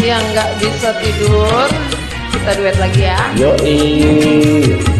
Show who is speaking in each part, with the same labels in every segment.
Speaker 1: yang nggak bisa tidur kita duet lagi ya.
Speaker 2: Yoi.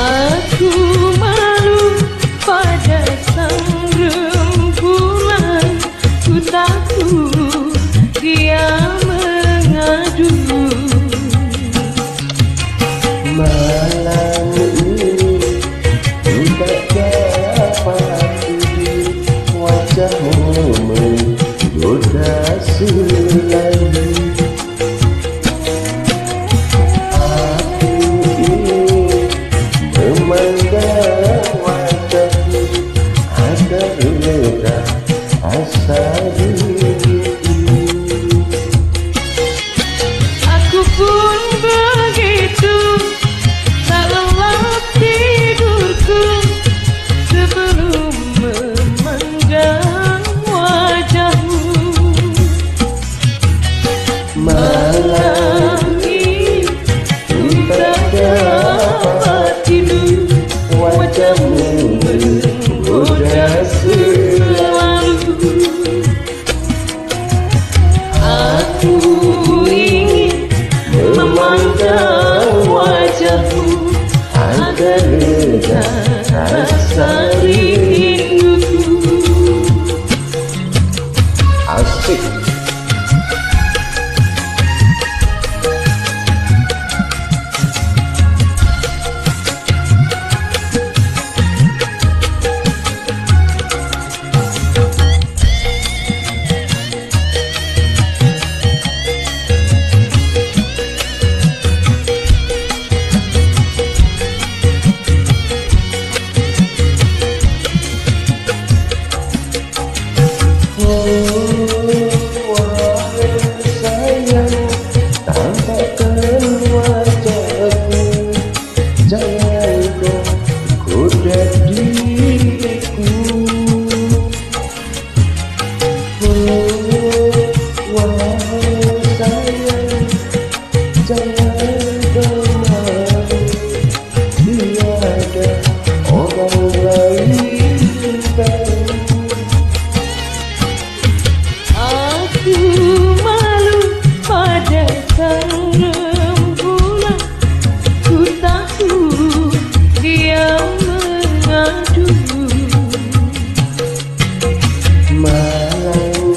Speaker 3: Aku malu pada sang
Speaker 2: rempuan, ku takut. passado anda wajahmu agar reda rasa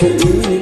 Speaker 1: to do